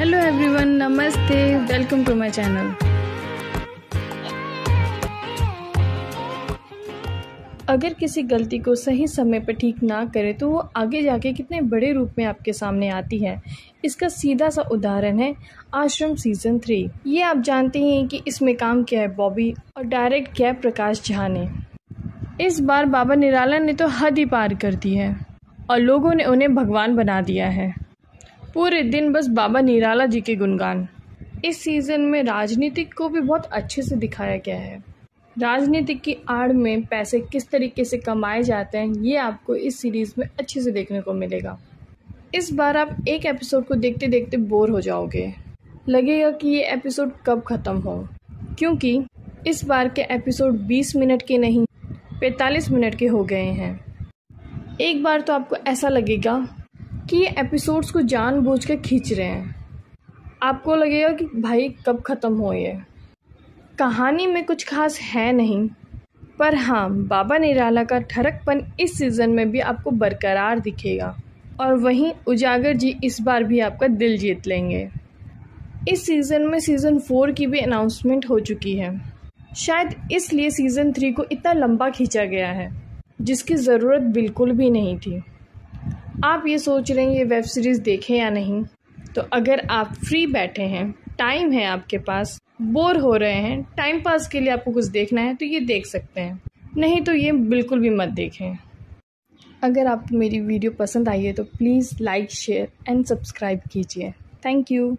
Hello everyone नमस्ते welcome to my channel अगर किसी गलती को सही समय पर ठीक ना करें तो वो आगे जाके कितने बड़े रूप में आपके सामने आती है। इसका सीधा सा उदाहरण है आश्रम सीज़न थ्री ये आप जानते हैं कि इसमें काम किया है बॉबी और डायरेक्ट किया है प्रकाश झा ने। इस बार बाबा निराला ने तो हद ही पार कर दी है, और लोगों ने उन्हें भगवान बना दिया है। पूरे दिन बस बाबा निराला जी के गुणगान। इस सीज़न में राजनीतिक को भी बहुत अच्छे से दिखाया गया है। राजनीतिक की आड़ में पैसे किस तरीके से कमाए जाते हैं, ये आपको इस सीरीज़ में अच्छे से देखने को मिलेगा। इस बार आप एक एपिसोड को देखते देखते बोर हो जाओगे। लगेगा कि ये एपिसोड कब ख़त्म हो। क्योंकि इस बार के एपिसोड 20 मिनट के नहीं 45 मिनट के हो गए हैं। एक बार तो आपको ऐसा लगेगा कि एपिसोड्स को जानबूझ कर खींच रहे हैं। आपको लगेगा कि भाई कब ख़त्म हो ये? कहानी में कुछ खास है नहीं। पर हाँ बाबा निराला का ठरकपन इस सीज़न में भी आपको बरकरार दिखेगा। और वहीं उजागर जी इस बार भी आपका दिल जीत लेंगे। इस सीज़न में सीज़न फोर की भी अनाउंसमेंट हो चुकी है। शायद इसलिए सीज़न थ्री को इतना लंबा खींचा गया है, जिसकी ज़रूरत बिल्कुल भी नहीं थी। आप ये सोच रहे हैं ये वेब सीरीज़ देखें या नहीं? तो अगर आप फ्री बैठे हैं टाइम है आपके पास बोर हो रहे हैं टाइम पास के लिए आपको कुछ देखना है तो ये देख सकते हैं। नहीं तो ये बिल्कुल भी मत देखें। अगर आपको मेरी वीडियो पसंद आई है तो please like share and subscribe कीजिए। Thank you